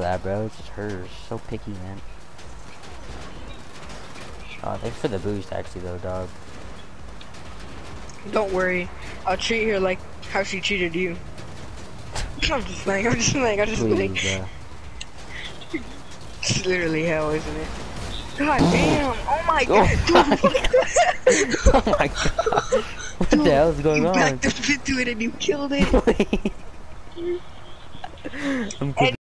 for that, bro. It's just her. So picky, man. Oh, thanks for the boost, actually, though, dog. Don't worry. I'll treat her like how she treated you. I'm just playing, I'm just playing, I'm just playing. Please, bro. It's literally hell, isn't it? God oh. damn! Oh my oh god! oh my god. What the hell is going you on? backed up into it and you killed it! I'm kidding.